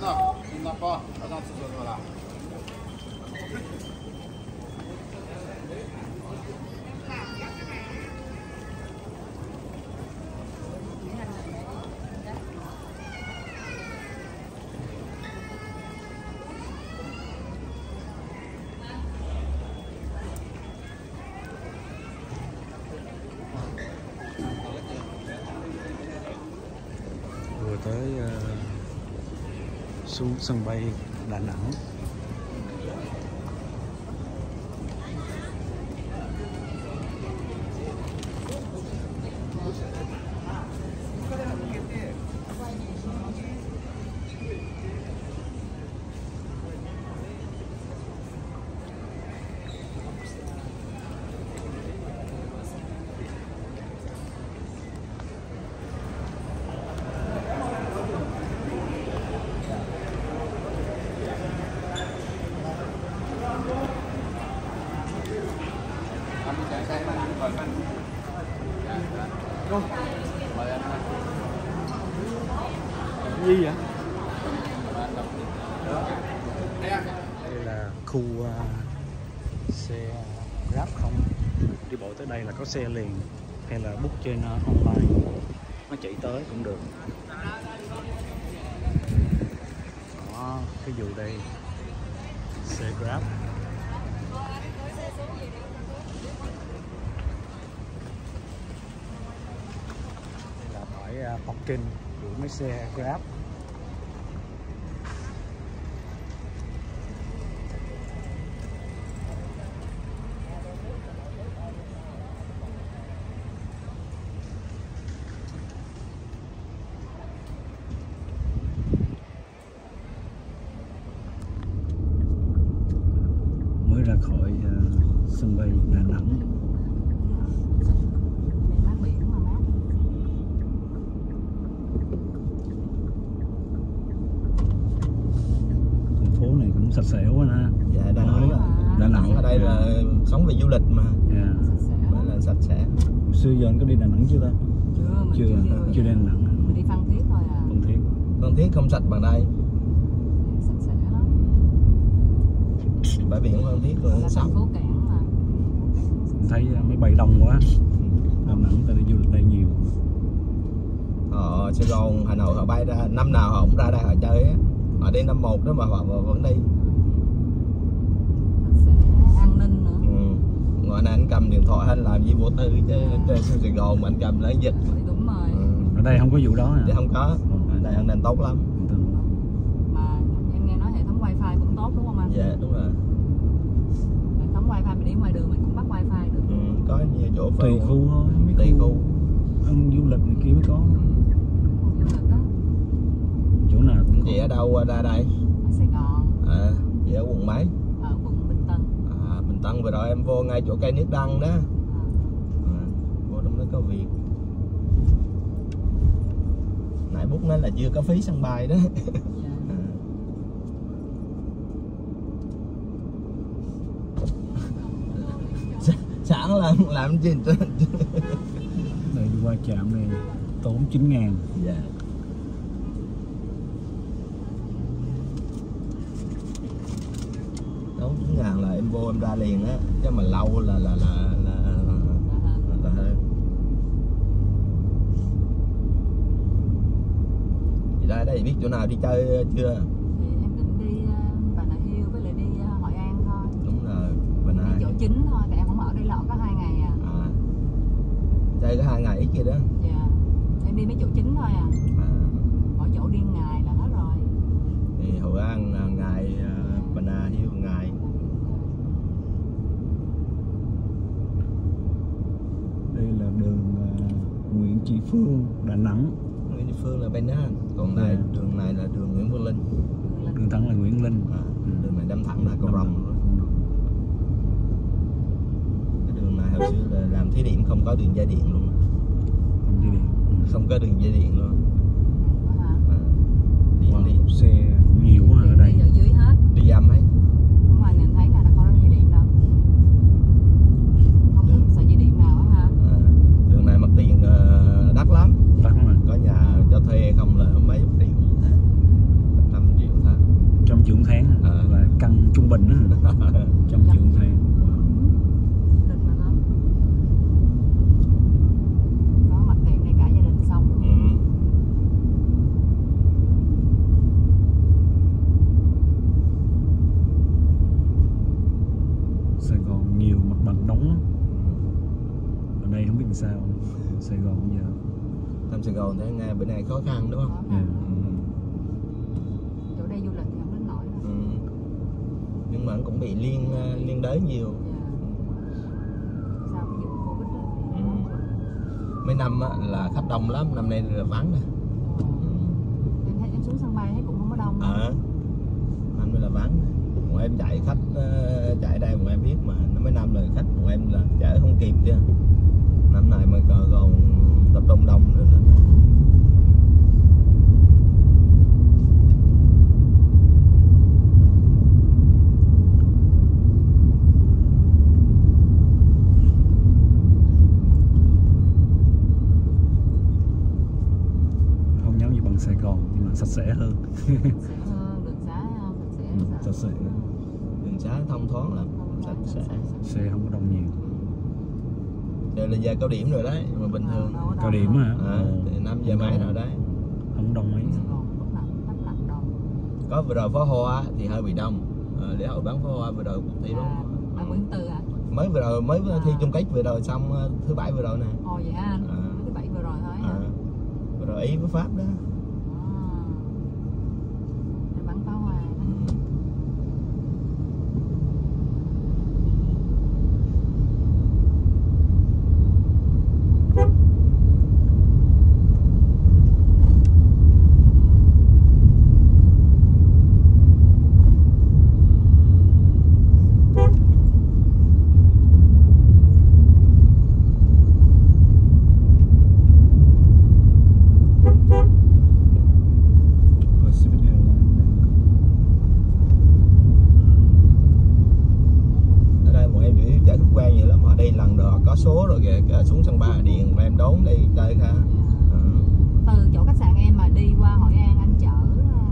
那那包，他上厕所去了。Xuống sân bay Đà Nẵng. Gì vậy? Đây là khu uh, xe grab không? Đi bộ tới đây là có xe liền hay là book trên uh, online? Nó chạy tới cũng được. Đó cái dù đây. Xe grab đây là bãi uh, parking của mấy xe grab mới ra khỏi uh, sân bay Đà Nẵng mát biển mà mát thành phố sẽ quá ha. Dạ Đà Nẵng à. Đà Nẵng. Ở đây là sống về du lịch mà. Yeah. sạch sẽ. Phải là sạch sẽ. Hồi xưa giờ anh có đi Đà Nẵng chưa ta? Chưa mình chưa chưa, chưa đi Đà Nẵng mình đi Phan Thiết thôi à. Phan Thiết. Phan Thiết không sạch bằng đây. Sạch sẽ lắm. Bãi biển Phan Thiết cũng sạch. phố cảng mà. Thấy uh, máy bay đông quá. Đà Nẵng ta đi du lịch đây nhiều. Họ Sài Gòn Hà Nội họ bay ra năm nào họ cũng ra đây họ chơi á. Họ đi năm một đó mà họ vẫn đi sạch sẽ an ninh nữa ừ. Này anh cầm điện thoại hay làm gì vô tư chứ trên Sài Gòn mà anh cầm lấy dịch? Đúng rồi. Ừ. ở đây không có vụ đó hả? Không có. Ở đây an ninh tốt lắm. Mà em nghe nói hệ thống wifi cũng tốt đúng không anh? Dạ đúng rồi. Hệ thống wifi mình đi ngoài đường mình cũng bắt wifi được. Ừ. có nhiều chỗ tùy khu thôi mấy tùy khu ăn du lịch này kia mới có. Đó chỗ nào cũng chị ở đâu ra đây? Ở Sài Gòn. À chị ở quận mấy ở quận Bình Tân à, Tân vừa rồi em vô ngay chỗ cây nước đăng đó. À, à, vô trong đó có việc. Nãy bút nói là chưa có phí sân bay đó. Dạ. À. Sa- sáng làm làm gì? Đi qua trạm này tốn 9 ngàn. Dạ Đúng chín ngàn là em vô em ra liền á chứ mà lâu là là là là, là, là chị ra đây biết chỗ nào đi chơi chưa? Thì em định đi ờ, Bà Nà Hills với lại đi ờ, Hội An thôi. Đúng rồi đi này chỗ chính thôi tại em không ở đây lọ có hai ngày à. À, chơi có hai ngày ít kia đó. Dạ em đi mấy chỗ chính thôi à à, mỗi chỗ đi ngày là hết rồi thì Hội An là ngày uh, Banana Hill ngày đây là đường uh, Tri Phương Đà Nẵng. Nguyễn Thị Phương là bên đó. Còn này Dạ. đường này là đường Nguyễn Văn Linh. Đường thẳng là Nguyễn Linh. À, đường này đâm thẳng là cầu rồng luôn cái đường này hồi xưa là làm thí điểm không có đường dây điện luôn. Không dây điện. Không có đường dây điện luôn. À, điện wow, đi. xe nhiều quá ở đây? Đi ở dưới hết. Đi âm ấy đúng rồi mình thấy là nó có dây điện đâu không Được. có sợi dây điện nào á hả à, đường này mặt tiền ờ, đắt lắm đắt mà có nhà cho thuê không là mấy chục triệu một tháng trăm triệu Tân Bình á trăm triệu một tháng lịch mà nó có mặt tiền này cả gia đình sống. Ừ. Sài Gòn nhiều mặt bằng nóng lắm. ở đây không biết làm sao. Sài Gòn bây giờ. Thăm Sài Gòn thấy nghe bữa nay khó khăn đúng không? Khăn ừ. chỗ đây du lịch thì không đến nổi đâu Ừ. nhưng mà cũng bị liên ờ, liên đới nhiều. Dạ. Ừ. mấy năm á, là khách đông lắm năm nay là vắng nè. Em thấy em xuống sân bay thấy cũng không có đông. Ờ. Năm nay là vắng. Bọn em chạy khách ờ, chạy đây bọn em biết mà nó mấy năm rồi khách bọn em là chạy không kịp chứ. Năm nay mà còn, còn tập trung đông nữa nè. không giống như bằng Sài Gòn nhưng mà sạch sẽ hơn Sạch sẽ hơn, đường xá không sạch sẽ Ừ, sạch sạch sẽ. đường xá thông thoáng lắm sẽ xe không có đông nhiều. Đây là giờ cao điểm rồi đấy mà bình thường. cao điểm hả? À, Ồ, thì năm giờ mấy rồi đấy. Không đông mấy. Có vừa rồi pháo hoa thì hơi bị đông. À, lễ hội bắn pháo hoa vừa rồi cũng thi à, đúng Nguyễn Tư hả? Mới vừa rồi mới À. thi chung kết vừa rồi xong ờ, thứ bảy vừa rồi nè. Ồ vậy hả anh? À. thứ bảy vừa rồi thôi hả? À, vừa rồi ý với pháp đó à. Em bắn pháo hoa đó. ừ. Pacific Airlines ở đây bọn em chủ yếu chở khách quen nhiều lắm họ đi lần rồi họ có số rồi kìa kìa, xuống sân bay điện bọn em đón đi chơi ha Dạ. ừ. từ chỗ khách sạn em mà đi qua Hội An anh chở à,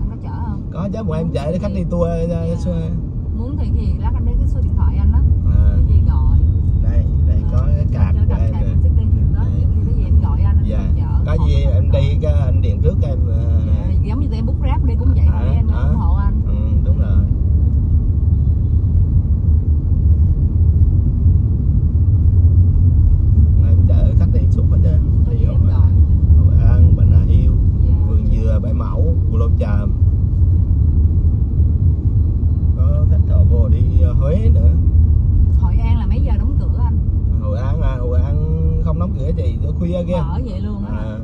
anh có chở không có chứ bọn em chở khách đi tour Dạ. uh, muốn thì thì lát anh lấy cái số điện thoại anh đó à, cái gì gọi đây đây có Ờ, cái card chở của card em card nè xích đi đó Đây. những cái gì em gọi anh anh dạ chở có gì em đi cái anh điện trước em ờ, Dạ, giống như tụi em book grab đi cũng vậy thôi À, em đó. ủng hộ anh ừ, đúng rồi em chở khách đi suốt hết trơn có đi gì em Hội gọi An, Hội An Bà Nà Hills Dạ. vườn dừa bãi mẫu cù lao chàm có khách họ vô đi ờ, Huế nữa Hội An là mấy giờ đóng cửa anh Hội An à Hội An không đóng cửa gì tới khuya kia mở vậy luôn á à,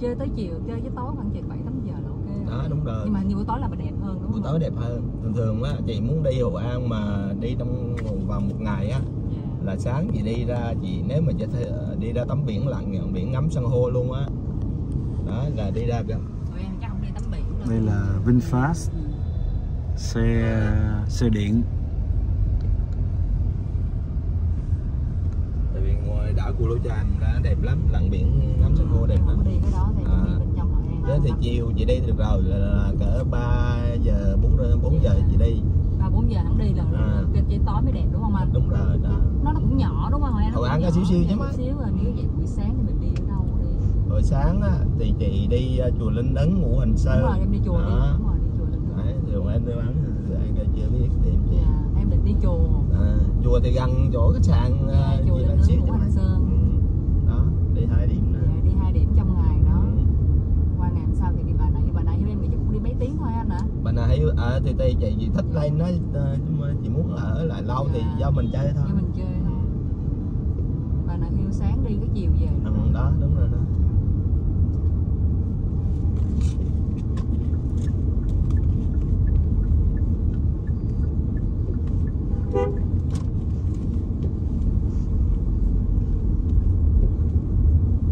chơi tới chiều chơi tới tối khoảng chừng bảy tám giờ là ok rồi. đó đúng rồi nhưng mà nhiều buổi tối là đẹp hơn đúng buổi không tối đẹp hơn thường thường á chị muốn đi Hội An mà đi trong vào một ngày á là sáng chị đi ra chị nếu mà chị thể- đi ra tắm biển lặn ngọn biển ngắm san hô luôn á. Đó là đi ra kìa. Hội An chắc không đi tắm biển đâu đây là VinFast Ừ. xe xe điện. Tại vì ngoài đảo Cù Lao Chàm đã đẹp lắm lặn biển ngắm san hô đẹp lắm. Không có đi cái đó thì À. đó thì chiều chị đi được rồi là, là cỡ 3 giờ 4 4 giờ chị đi. Ba bốn giờ hắn đi là À. cái chơi tối mới đẹp đúng không anh? Đúng rồi đó. Nó nó cũng nhỏ đúng không Hội An cũng có xíu xíu chứ mấy. xíu rồi nếu vậy buổi sáng thì mình đi ở đâu đi? Hồi sáng á, thì chị đi uh, chùa Linh Ấn Ngũ Hành Sơn. Đúng rồi em đi chùa đi Đó. đúng rồi đi chùa lên Đấy, thì bọn em đi thì anh coi chưa biết tìm chị dạ em định đi chùa. À, chùa thì gần chỗ khách sạn Dạ, chùa Linh Ấn xíu Ngũ chứ Hành mấy. Sơn. Ừ. đó đi hai điểm nữa dạ, đi hai điểm trong ngày đó Ừ. qua ngày hôm sau thì đi bà nãy bà nãy em nghĩ chắc cũng đi mấy tiếng thôi anh hay ở thì thì chị, chị thích lên nói ờ, chị muốn ở lại lâu thì Dạ. do mình chơi thôi. Cho mình chơi thôi. Bà nãy hiu sáng đi cái chiều về. Ừ, đó đúng rồi đó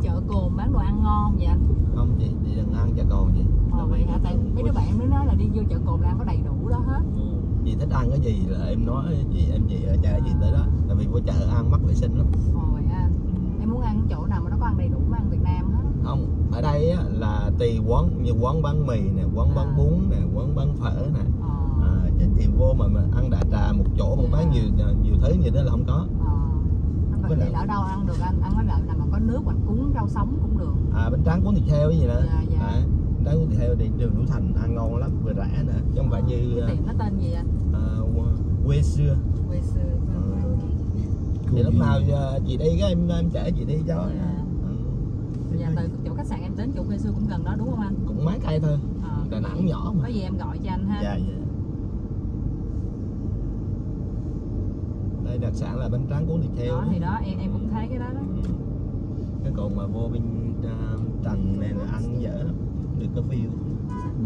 chợ cồn bán đồ ăn ngon vậy anh không chị chị đừng ăn chả còn gì ờ vậy hả tại mấy đứa bạn em nó nói là đi vô chợ cồn là ăn có đầy đủ đó hết Ừ. chị thích ăn cái gì là em nói chị em chị ở chợ chị tới đó. Tại vì vô chợ ăn mắc vệ sinh lắm. Ờ hả anh em muốn ăn chỗ nào mà nó có ăn đầy đủ ăn Việt Nam hết? Không ở đây á, là tùy quán như quán bán mì nè quán bán À. bún nè quán bán phở nè. Ờ. À, tiệm vô mà, mà ăn đại trà một chỗ mà bán nhiều nhiều thứ như đó là không có. Ờ. Nó Với lại- là ở đâu ăn được anh ăn mấy loại nào mà có nước hoặc cuốn rau sống cũng được. À bánh tráng cuốn thịt heo gì nữa Dạ, dạ. à, bánh tráng cuốn thịt heo đi đường Núi Thành ăn ngon lắm vừa rẻ nữa. Chứ không phải như cái tiệm nó tên gì anh à, quê xưa. Quê xưa thì lúc nào giờ chị đi cái em em chở chị đi cho Dạ. ừ. Dạ từ chỗ khách sạn em đến chỗ quê xưa cũng gần đó đúng không anh? cũng mấy cây thôi. Ờ, Đà Nẵng nhỏ mà. Có gì em gọi cho anh ha. dạ dạ. Đây đặc sản là bánh tráng cuốn thịt heo Đó thì đó em em cũng thấy cái đó đó. Ừ. cái còn mà vô bên uh, trần này là ăn dở lắm. Được có view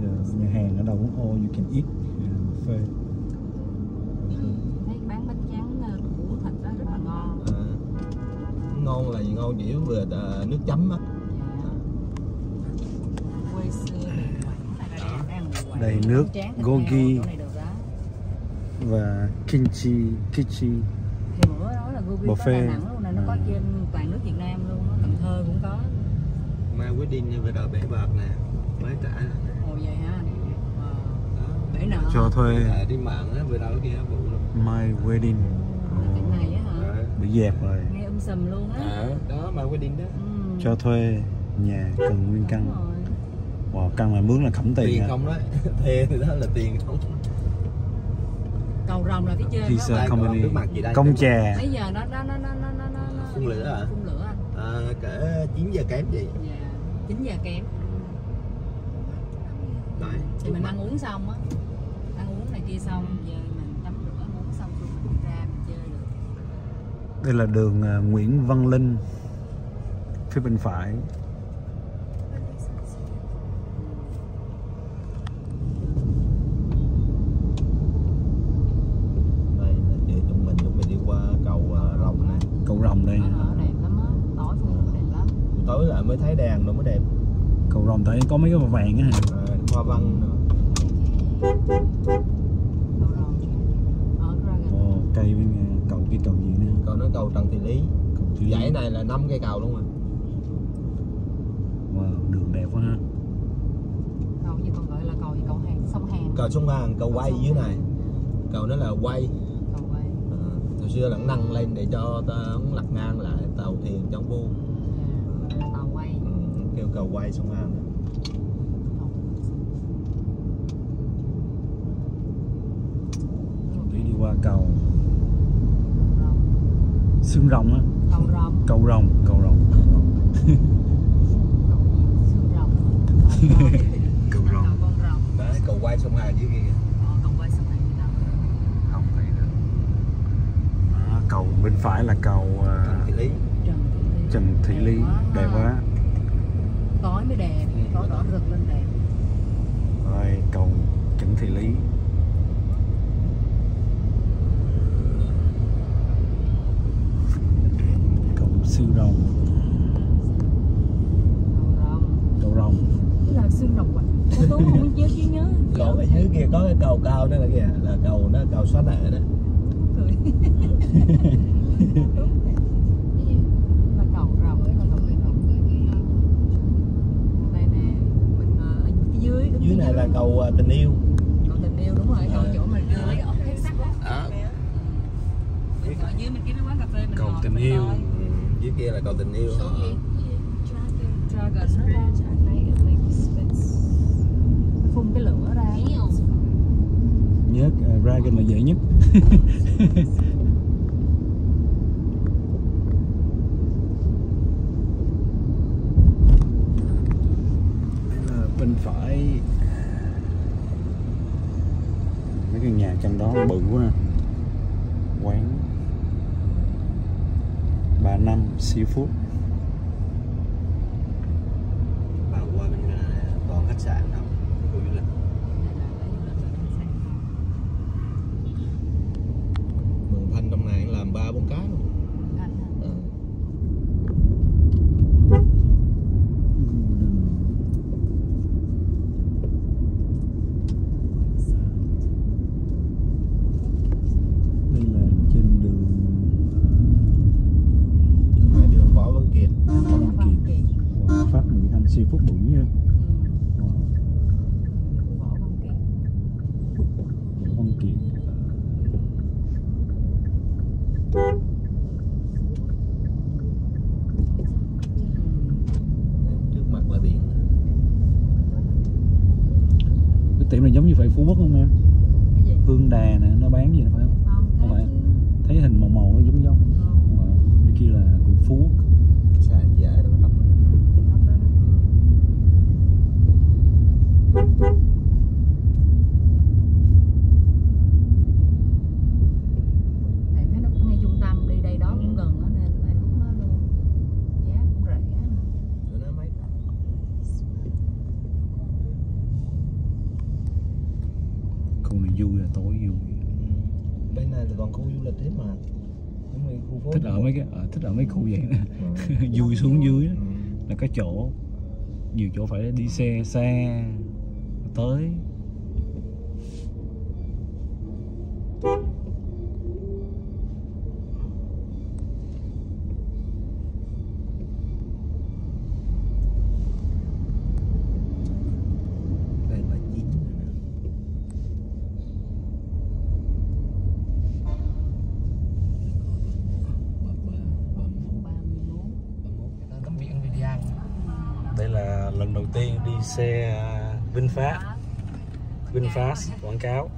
Giờ nhà hàng ở đâu cũng all you can eat. Yeah, buffet Thấy bán bánh tráng ờ, củ thịt đó rất là ngon. à, ngon là gì ngon chỉ vừa ờ, nước chấm á. Đầy nước gogi. đó. và kimchi kichi Thì bữa đó là Gogi Buffet. Đà Nẵng luôn nè, nó có trên toàn nước Việt Nam luôn, á, Cần Thơ cũng có. mai wedding vừa rồi bể bạc nè mới trả Ồ vậy hả anh? Ờ. đó Bể nợ. cho thuê Là đi mạng á vừa rồi kia vụ luôn my wedding Cái này á hả? Bị dẹp rồi sầm luôn á à, đó mà wedding đó ừ. cho thuê nhà cần nguyên căn wow, căn mà mướn là khẩm tiền tiền à. không đó thuê thì đó là tiền không cầu rồng là cái chơi Thì đó. đây. Công chè. Bây giờ nó nó nó nó nó nó nó phun lửa à? Phun lửa anh. À, cỡ chín giờ kém gì? Dạ. 9 giờ kém. Đấy. Thì mình ăn uống xong á. Ăn uống này kia xong giờ đây là đường à, Nguyễn Văn Linh phía bên phải. Ờ. Tối lại mới thấy đèn nó mới đẹp. Cầu rồng tại có mấy cái vàng á hoa văn nữa. Ồ, cây bên này cầu Trần Thị Lý. Dãy này là năm cây cầu luôn rồi wow, đường đẹp quá ha. Cầu gì còn gọi là cầu gì? Cầu hàng sông hàng cầu sông Hàn cầu quay dưới này. Cầu nó là quay. Cầu quay. À, hồi xưa là nâng lên để cho ta lật ngang lại tàu thuyền trong vô dạ, là tàu quay. Ừ, kêu cầu quay sông Hàn. Đi đi qua cầu xương rồng á. Cầu rồng. Cầu rồng cầu rồng. Cầu rồng. Đấy cầu quay sông Hàn dưới kia Ờ, không thấy được Đó, cầu bên phải là cầu à, Trần Thị Lý. Trần Thị Lý. Trần Thị Lý đẹp quá. tối mới đẹp tối đỏ rực lên đẹp. Rồi cầu Trần Thị Lý xương rồng. Cầu rồng. Cái là xương rồng cô tú không biết nhớ chứ nhớ. Còn ở dưới kia có cái cầu cao đó là kìa là cầu nó cầu xóa nợ đó. Cười là cầu rồng. Là cầu rồng. Đây nè mình ở phía dưới này là cầu à, tình yêu. Cầu tình yêu đúng rồi cầu chỗ mình đưa lấy ốc thép sắt đó. đó mình ở dưới mình kiếm cái quán cà phê mình Cầu tình yêu. Dưới kia là cầu tình yêu. Ờ. Dragon nó phun cái lửa ra. Nhớ uh, Dragon là dễ nhất. Đây là bên phải. Mấy căn nhà trong đó bự quá quán và 5 phút. Ở mấy khu vậy nè vui xuống dưới đó. Là có chỗ, nhiều chỗ phải đi xe xa tới đây là chín rồi nè Ba- ba- ba mốt- ba mươi bốn ba mốt người ta tắm biển Vị Giang đây là lần đầu tiên đi xe à, VinFast. VinFast quảng cáo.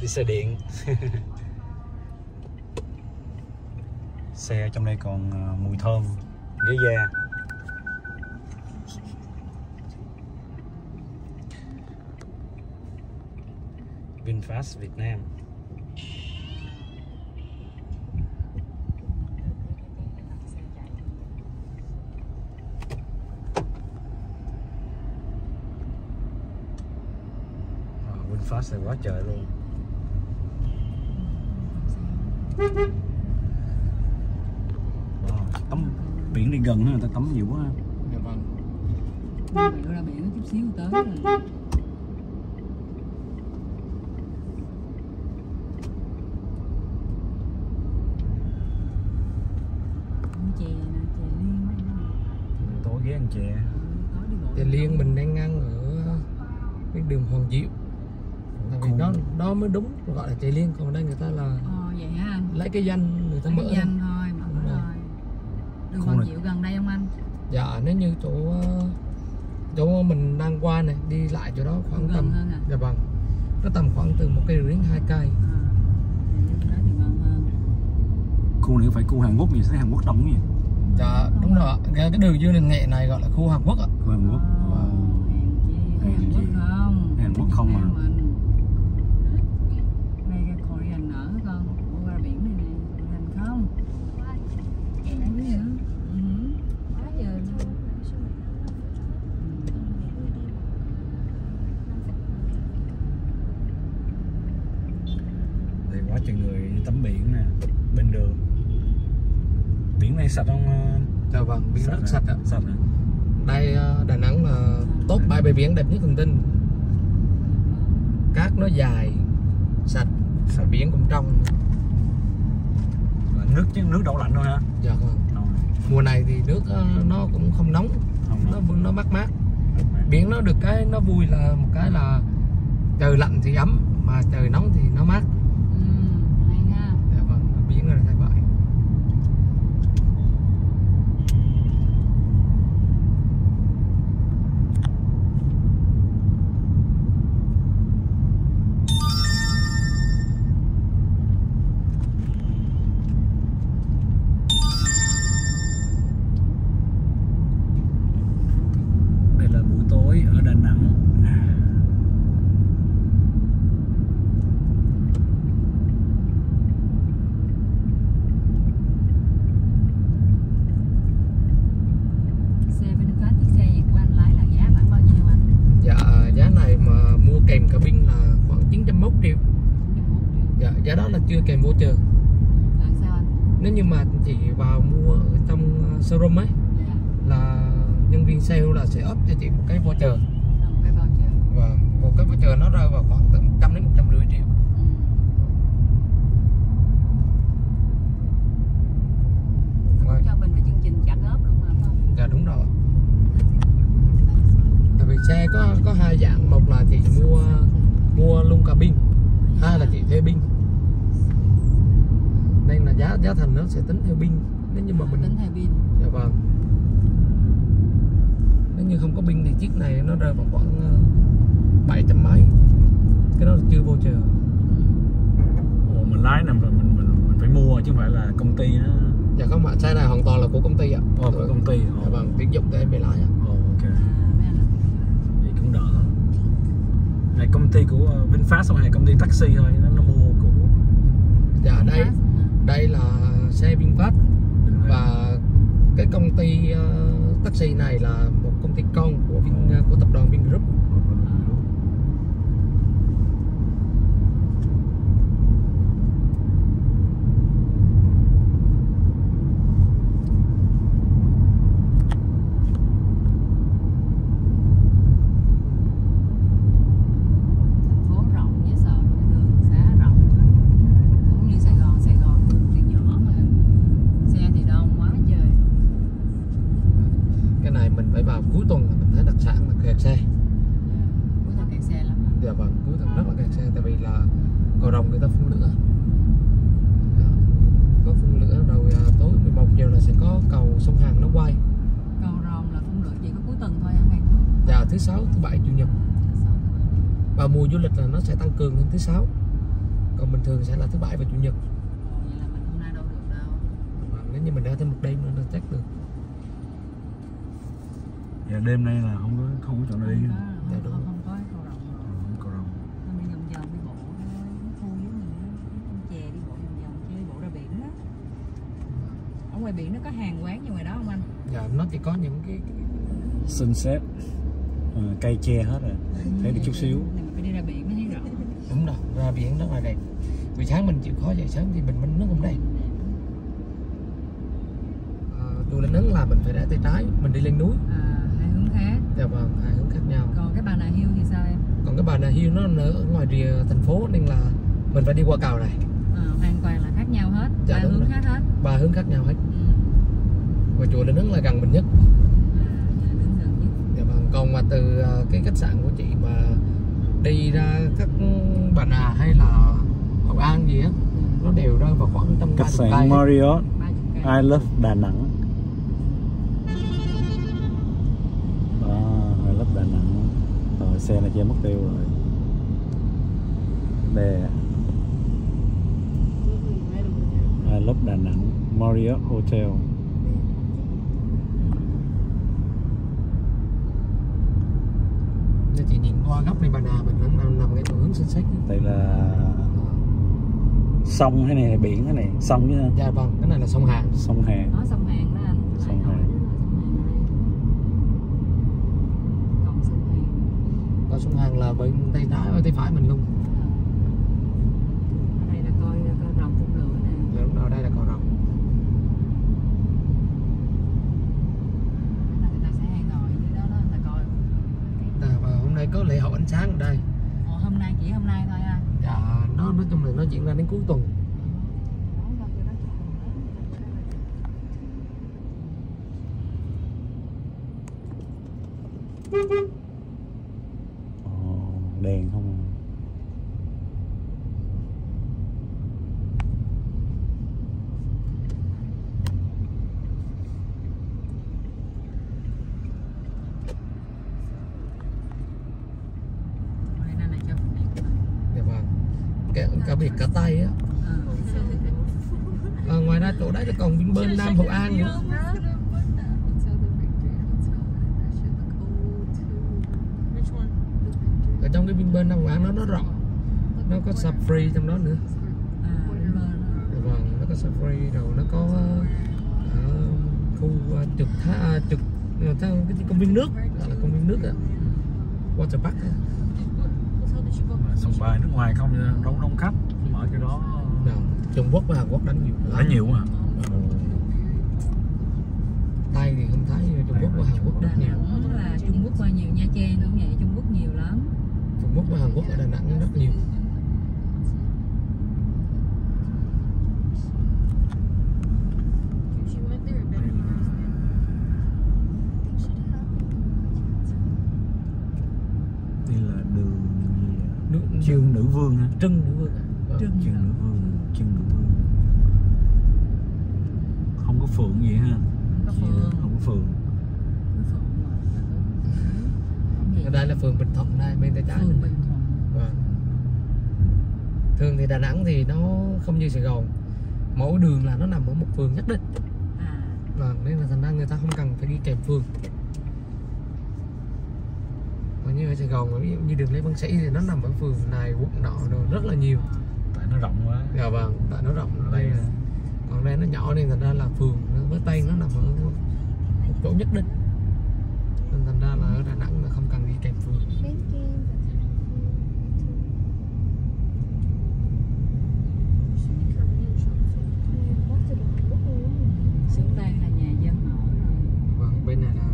Đi xe điện. Xe trong đây còn à, mùi thơm, ghế da. VinFast Việt Nam xe chạy à, này quá trời luôn. Wow, tắm biển đi gần ha người ta tắm nhiều quá ha. dạ vâng. Mày ra biển chút xíu tới rồi Uống chè nè, chè liên mấy cái này. tối ghé ăn chè Có đi bộ Chè Liên mình đang ăn ở cái đường Hoàng Diệu Tại vì Khu- đó mới đúng gọi là chè Liên còn đây người ta là Ờ vậy hả anh? lấy cái danh người ta mở Lấy danh thôi, mở Đúng rồi. thôi Đường Hoàng Diệu gần đây không anh? dạ nếu như chỗ ờ, chỗ mình đang qua này đi lại chỗ đó khoảng Gần tầm hơn à? dạ vâng nó tầm khoảng từ một cây rưỡi đến hai cây Ờ, hơn khu này phải khu Hàn Quốc gì thấy Hàn Quốc đông gì dạ đúng rồi ạ. cái, cái đường Dương Đình Nghệ này gọi là khu Hàn Quốc ạ khu Hàn Quốc Ờ, wow. Hàn Quốc không? Hàn Quốc không à? Mình. Đây cái Korean ở con, Ủa, qua biển này nè, Korean không? Đấy nữa. Ừ. Quá giờ luôn. đây quá trời người đi tắm biển nè bên đường biển này sạch không ờ? dạ vâng biển rất sạch ạ. sạch hả? đây Đà Nẵng là top bãi bãi biển đẹp nhất hành tinh. Cát nó dài sạch Sạch. biển cũng trong. Nước chứ nước đâu lạnh thôi ha? Dạ vâng. Đâu, mùa này thì nước ờ, nó cũng không nóng. Không nó nó mát mát. Biển nó được cái nó vui là một cái là trời lạnh thì ấm mà trời nóng thì nó mát Ừ, hay ha. dạ vâng biển là như vậy đây là buổi tối ở Đà Nẵng Xe VinFast chiếc xe gì của anh lái là giá khoảng bao nhiêu anh? dạ giá này mà mua kèm cabin là khoảng 901 triệu 91 triệu. dạ giá đó là chưa kèm voucher Là sao anh? nếu như mà chị vào mua ở trong ờ, showroom ấy Dạ, là nhân viên sale là sẽ up cho chị một cái voucher là một cái voucher. và một cái voucher nó rơi vào khoảng từ 100 đến 150 triệu Ừ. Vâng. Cho mình cái chương trình trả góp luôn mà phải không? dạ đúng rồi tại vì xe có có hai dạng một là chị mua mua luôn cabin hai là chị thuê binh nên là giá giá thành nó sẽ tính theo binh nếu như mà mình tính theo pin dạ vâng nếu như không có binh thì chiếc này nó rơi vào khoảng ờ, bảy trăm mấy cái đó là chưa vô chờ Ồ, mình lái nè mình, mình mình chứ không phải là công ty nó dạ không ạ xe này hoàn toàn là của công ty ạ. Ồ, của công ty dạ vâng tuyển dụng cho em về lái ạ. Ồ, ok. À, vậy cũng đỡ. Này công ty của ờ, VinFast xong hay công ty taxi thôi? Nó, nó mua của dạ đây đây là xe VinFast. Và cái công ty ờ, taxi này là một công ty con của Vin, của tập đoàn Vingroup thành phố rộng dễ sợ đường xá rộng cũng như Sài Gòn Sài Gòn thì nhỏ mà xe thì đông quá trời cái này mình phải vào cuối tuần là mình thấy đặc sản mà kẹt xe cuối tuần kẹt xe lắm à. dạ vâng cuối tuần rất là kẹt xe tại vì là cầu rồng người ta phun lửa Đó. có phun lửa rồi à, tối 11 giờ là sẽ có cầu sông Hàn nó quay cầu rồng là không được chỉ có cuối tuần thôi hả ngày thường và thứ sáu thứ bảy chủ nhật Thứ sáu thứ bảy. và mùa du lịch là nó sẽ tăng cường hơn thứ sáu còn bình thường sẽ là thứ bảy và chủ nhật Ồ, vậy là mình hôm nay đâu được đâu và nếu như mình ra thêm một đêm nữa là chắc được dạ đêm nay là không có không có chỗ nào đi không có, Dạ, không, đúng. không, không có cầu rồng rồi Ờ, không có đâu Thôi đi vòng vòng đi bộ nó khu với mình nó con chè đi bộ vòng vòng chơi bộ ra biển đó ở ngoài biển nó có hàng quán như ngoài đó không anh dạ nó chỉ có những cái sunset Ờ, cây che hết rồi. Thấy được chút xíu. Này mình phải đi ra biển mới thấy rõ. Đúng rồi ra biển rất là đẹp. Buổi sáng mình chịu khó dậy sớm thì bình minh nó cũng đẹp à, chùa Linh Ấn là mình phải ra tay trái mình đi lên núi. À, hai hướng khác. Dạ vâng hai hướng khác nhau. Còn cái bà nà hill thì sao em? Còn cái bà này hill nó nở ở ngoài rìa thành phố nên là mình phải đi qua cầu này. À, hoàn toàn là khác nhau hết. Dạ, ba hướng rồi. khác hết. Ba hướng khác nhau hết. Ừ. và chùa Linh Ấn là gần mình nhất. À, gần nhất dạ vâng còn mà từ ờ, cái khách sạn của chị mà đi ra các Bà Nà hay là Hội An gì á nó đều rơi vào khoảng trăm ba khách sạn cây. Marriott I love Đà Nẵng. Đó I love Đà Nẵng. Rồi xe này che mất tiêu rồi. Đây I love Đà Nẵng Marriott Hotel Nên chị nhìn qua góc này Bà Nà mình nằm, nằm cái chỗ hướng sunset đây là sông thế này là biển thế này sông chứ. Dạ vâng cái này là sông Hàn. Sông Hàn. Đó sông Hàn đó anh. Sông Hàn. sông Hàn là bên tay trái và tay phải mình luôn ở đây là coi coi rồng phun lửa nè dạ, đúng rồi đây là cầu rồng là người ta sẽ hay ngồi dưới đó đó người ta coi dạ, và hôm nay có lễ hội ánh sáng ở đây. Ồ, hôm nay chỉ hôm nay thôi anh dạ nó nói chung là nó diễn ra đến cuối tuần. Ồ, đèn không à. Hôm nay này cho mình đẹp rồi. dạ vâng cả, cả biệt cả tay á Ờ. à, ngoài ra chỗ đấy là còn Vinpearl Nam Hội An nữa. Ở trong cái Vinpearl Nam Hội An nó nó rộng. Nó có safari trong đó nữa. À, đó. dạ vâng nó có safari rồi nó có ờ, khu ờ, trực thá à, trực ờ, theo cái gì, công viên nước gọi là công viên nước á water park á. Mà sông bài nước ngoài không đông đông khách mở cái đó. Nào, Trung Quốc và Hàn Quốc đánh nhiều. Đã nhiều mà Tây thì không thấy Trung Quốc và Hàn Quốc rất nhiều. Là Trung Quốc qua nhiều Nha Trang cũng vậy Trung Quốc nhiều lắm. Trung Quốc và Hàn Quốc ở Đà Nẵng rất nhiều đây là đường gì à? nữ, chương nữ vương hả trưng nữ vương à? Vâng. Trưng. chương nữ vương chương nữ vương không có phượng gì ha có phường không có phượng có phường mà Không gì. ở đây là phường Bình Thuận đây bên tay trái phường Bình Thuận. Vâng. thường thì Đà Nẵng thì nó không như Sài Gòn. Mỗi đường là nó nằm ở một phường nhất định. À. Vâng nên là thành ra người ta không cần phải ghi kèm phường. Còn như ở Sài Gòn ví dụ như đường Lê Văn Sĩ thì nó nằm ở phường này quận nọ rồi rất là nhiều. Tại nó rộng quá. Dạ vâng tại nó rộng. Ở đây là còn đây nó nhỏ nên thành ra là phường nó với tay nó nằm ở một chỗ nhất định nên thành ra là ở Đà Nẵng là không cần ghi kèm phường xuống đây là nhà dân ở rồi vâng bên này là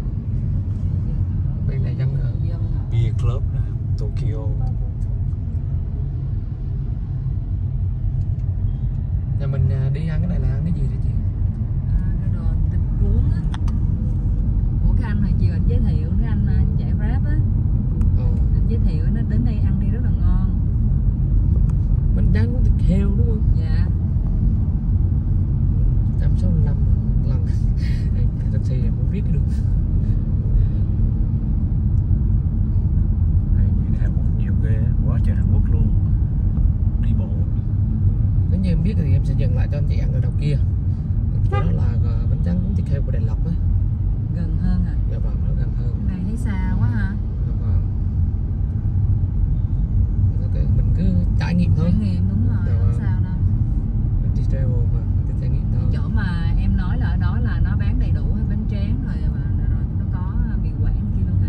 bên này dân ở dân ở Beer Club nè Tokyo nhà mình à, đi ăn cái này là ăn cái gì đấy chị à, cái đồ thịt cuốn á của cái anh hồi chiều anh giới thiệu cái anh à, chạy grab á ờ, anh giới thiệu nó đến đây ăn đi rất là ngon tráng cũng thịt heo đúng không? Dạ. 165 lần. Em chạy taxi em không biết cái đường. Này đi Hàn Quốc nhiều ghê quá trời Hàn Quốc luôn. Đi bộ. Nếu như em biết thì em sẽ dừng lại cho anh chị ăn ở đầu kia. Chỗ đó là à, bánh tráng cuốn thịt heo của Đèn Lộc á. Gần hơn à? Dạ vâng nó gần hơn. Cái này thấy xa quá hả dạ vâng Ok, mình cứ trải nghiệm thôi. Trải nghiệm đúng rồi không sao đâu. Mình đi travel mà mình cứ trải nghiệm thôi. Chỗ mà em nói là ở đó là nó bán đầy đủ hết bánh tráng rồi mà rồi nó có mì quảng kia luôn hả?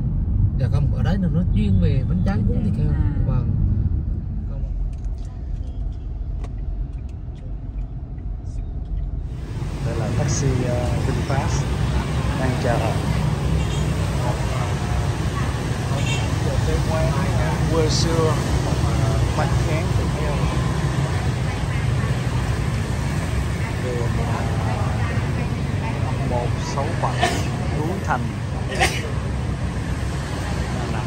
Dạ không ở đấy là nó chuyên về bánh tráng cuốn thịt heo vâng không đây là taxi uh, VinFast đang chờ chờ tới quán quê xưa bánh khén thịt heo đường một sáu bảy núi thành Đà Nẵng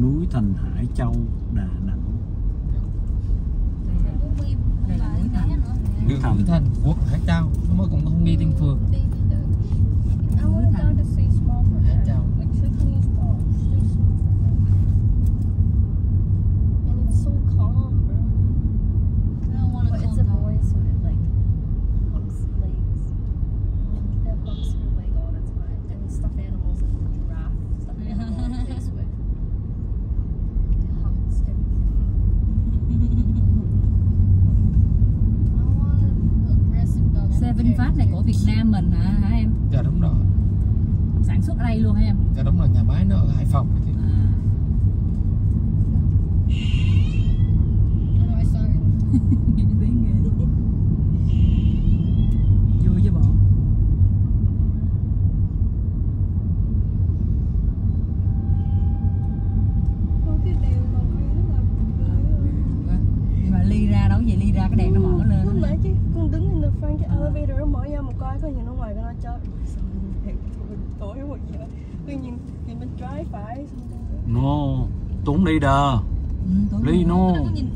núi thành Hải Châu Đà Nẵng đây là núi thành núi thành Núi Thành quận Hải Châu nó mới cũng không ghi tên phường I want to go to see small Hải Châu like Tiffany's balls. And it's so calm, bro. I don't want to But it's a boy, so it like humps legs. It humps her leg all the time. And stuffed animals and giraffe, stuffed animal it plays with. It humps everything. I want an aggressive dog. xe VinFast này của Việt Nam mình hả hả em dạ đúng rồi sản xuất ở đây luôn hả em dạ đúng rồi nhà máy nó ở Hải Phòng chị. à, I know I started. nghĩ tiếng ghê vui chứ bộ Có cái đèn màu kia rất là Vâng. nhưng mà ly ra đâu vậy ly ra cái đèn nó mở lên Lúc á. nãy chứ con đứng in the front cái elevator nó mở ra một coi có nhìn ở ngoài cái nó chơi Sao đèn tối một giờ Tôi nhìn nhìn bên trái phải xong rồi no đờ Ừ, tối Ly rồi. no Nó có nhìn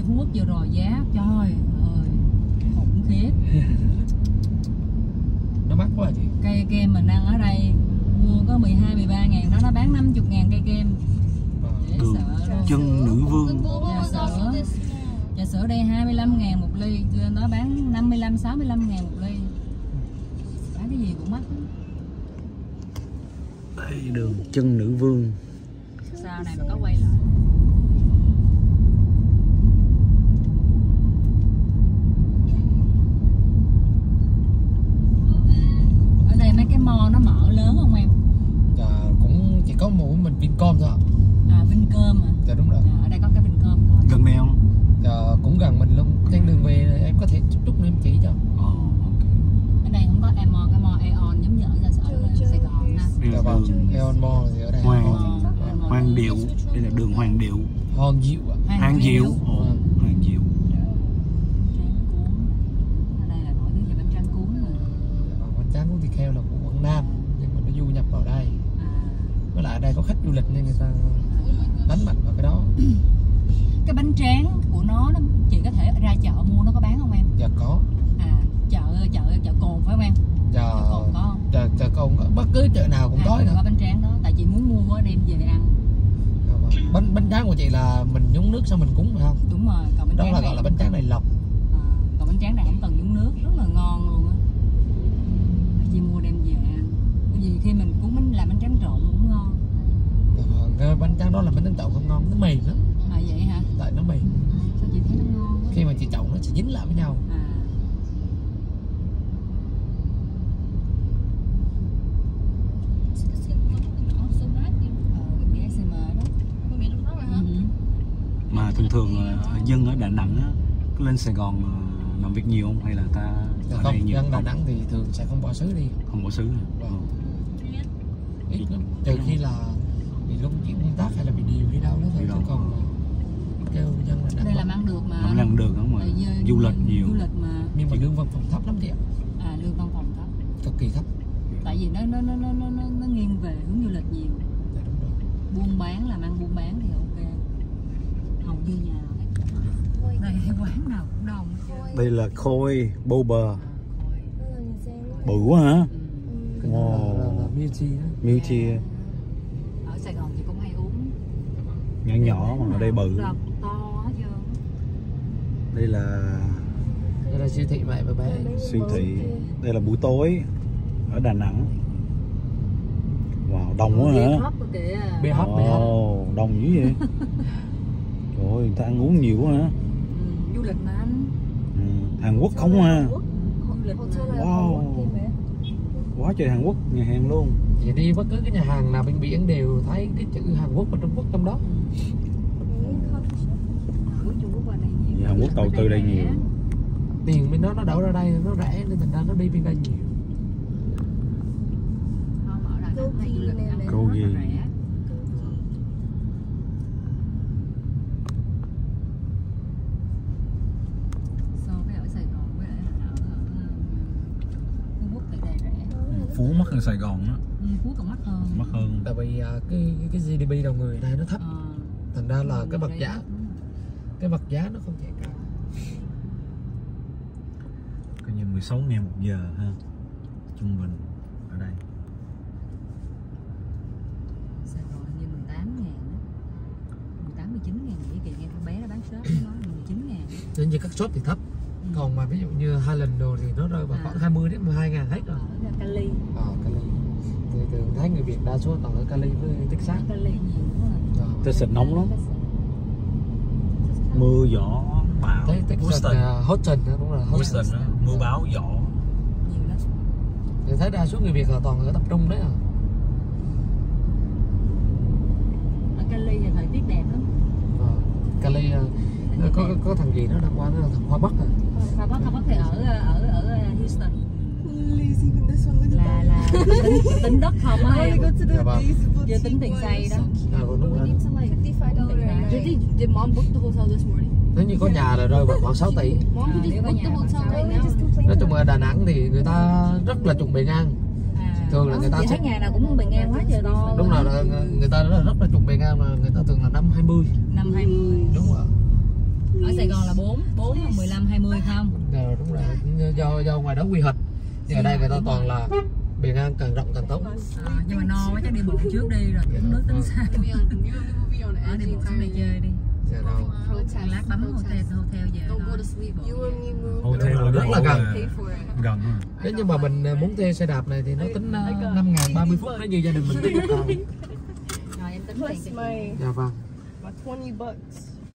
đi Phú Quốc vừa rồi giá trời ơi khủng khiếp. Nó mắc quá à chị? Cây kem mình ăn ở đây mua có 12 13 ngàn đó nó bán 50 ngàn cây kem. Đường sợ luôn chân nữ The vương. this small. trà sữa đây 25 ngàn một ly trên đó bán 55 65 ngàn một ly. Bán cái gì cũng mắc hết. đây đường chân nữ vương. Sau này mà có quay lại ở đây mấy cái mo nó mở lớn không em dạ cũng chỉ có mỗi mình Vincom thôi ạ à Vincom à, dạ đúng rồi à ở đây có cái Vincom thôi gần đây không dạ cũng gần mình luôn trên đường về em có thể chút chút nữa em chỉ cho ờ ok ở đây không có Emo cái mo Aeon giống như ở ở Sài Gòn ha đây dạ là vâng đường Eon Mall thì ở đây Hoàng Ờ, Aeon Hoàng Diệu đây là đường Hoàng Diệu Hoàng Diệu ạ Hoàng Diệu Ồ, Hoàng Diệu tráng cuốn ở đây là nổi tiếng về bánh tráng cuốn rồi Tráng của thịt heo là của Quảng Nam nhưng mà nó du nhập vào đây. À, với lại ở đây có khách du lịch nên người ta đánh mạnh vào cái đó. Cái bánh tráng của nó, nó chị có thể ra chợ mua nó có bán không em? Dạ có. À chợ chợ chợ cồn phải không em? Dạ. Chợ cồn có không? Dạ dạ còn bất cứ chợ nào cũng à, có có bánh tráng đó tại chị muốn mua đem về ăn. Dạ vâng. bánh bánh tráng của chị là mình nhúng nước xong mình cúng phải không? Đúng rồi còn bánh đó tráng là này. gọi là bánh tráng này lọc. À, còn bánh tráng này không cần nhúng nước rất là ngon luôn á chị mua đem về ăn khi mình cuốn bánh làm bánh tráng trộn cũng ngon cái bánh tráng đó là bánh tráng trộn không ngon nó mềm lắm. À vậy hả? Tại nó mềm sao chị thấy nó ngon quá khi mà chị trộn nó sẽ dính lại với nhau. À. Ừ. mà thường thường ờ, dân ở Đà Nẵng á, có lên Sài Gòn ờ, làm việc nhiều không? Hay là ta Dạ ở không đây nhiều dân Đà? Nẵng thì thường sẽ không bỏ xứ đi. Không bỏ xứ à? Ít lắm trừ khi là bị lung chuyển nguyên tắc hay là bị điều đi đâu đó thôi chứ còn kêu dân Nẵng đây làm ăn được mà. Làm ăn được không mà du lịch nhiều. du lịch mà. Nhưng mà lương văn phòng thấp lắm chị ạ. À lương văn phòng thấp. Cực kỳ thấp. Tại vì nó nó nó nó nó, nó, nó nghiêng về hướng du lịch nhiều. Dạ buôn bán làm ăn buôn bán thì ok. Hầu như nhà đây cái quán nào cũng đông hết trơn. đây là khôi bô bờ À, thôi. bự quá hả? Ừ. cái Wow. đó là, là, là beauty đó Beauty ở Sài Gòn chị cũng hay uống. Nhỏ nhỏ mà ở đây bự. Rất to hết trơn. Đây là đây là siêu thị mẹ và bé. siêu thị. Đây là buổi tối ở Đà Nẵng. Wow đông quá hả? hấp kìa. Bê hấp Wow, đông dữ vậy. Trời ơi, người ta ăn uống nhiều quá hả? Ừ, du lịch mà anh. Ừ. Hàn Quốc không ha lịch mà. Wow Quá trời Hàn Quốc, nhà hàng luôn. Chị đi bất cứ cái nhà hàng nào bên biển đều thấy cái chữ Hàn Quốc và Trung Quốc trong đó. Đây nhiều Hàn Quốc đầu tư đây nhiều. Tiền bên đó nó đổ ra đây nó rẻ nên thành ra nó đi bên đây nhiều. Câu gì? rẻ so với ở Sài Gòn với lại ở, ở, ở Phú Quốc thì đây rẻ Phú mắc hơn Sài Gòn á. Ừ, Phú còn mắc hơn. Mắc hơn. Tại vì à, cái cái, GDP đầu người này nó thấp. Ờ, thành ra là cái bậc đây giá cái bậc giá nó không chạy cao. Coi như 16 ngàn một giờ ha. Trung bình ở đây. Sài Gòn hình như 18 ngàn á. 18, 19 ngàn vậy kìa nghe con bé nó bán shop nó nói 19 ngàn nên như các shop thì thấp. Ừ. còn mà ví dụ như Highland đồ thì nó rơi vào À. khoảng 20 đến 12 ngàn hết rồi. Ở ở Cali thấy người Việt đa số toàn ở Cali với Texas. Cali nhiều quá rồi Rồi. Texas nóng lắm. Mưa gió bão thấy Texas Houston. là Houston đó, đúng là Houston. Houston mưa bão gió. Nhiều lắm. Thì thấy đa số người Việt là toàn ở tập trung đấy à. Ở Cali thì thời tiết đẹp lắm. Ờ, Cali à, có, có có thằng gì đó đang qua đó là thằng Hoa Bắc à. Hoa Bắc Hoa Bắc thì ở ở ở Houston là là tính, tính đất không á em. dạ vâng. chưa tính tiền xây đó. à, vâng, Did, mom book the hotel this morning? nếu như có nhà là rơi vào khoảng 6 tỷ. À, nói chung ở Đà Nẵng thì người ta rất là chuẩn bị ngang. À, thường là người ta sẽ nhà nào cũng bị ngang quá trời to đúng là là người ta rất là, rất là chuẩn bị ngang mà người ta thường là năm 20 năm 20 đúng rồi. Ở Sài Gòn là 4 4 15 20 không? Dạ, đúng rồi. Do do ngoài đó quy hoạch nhưng ở đây người ta toàn là bề ngang càng rộng càng tốt. À, nhưng mà no quá chắc đi bộ trước đi rồi uống nước tính sao ở đi bộ xuống đây chơi đi. Dạ đâu lát bấm hotel hotel về. Hotel rất là gần. Gần. Nếu như mà mình à, muốn thuê xe đạp này thì nó tính 5 ngàn 30 phút nếu như gia đình mình tính cho chị my dạ vâng. my twenty bucks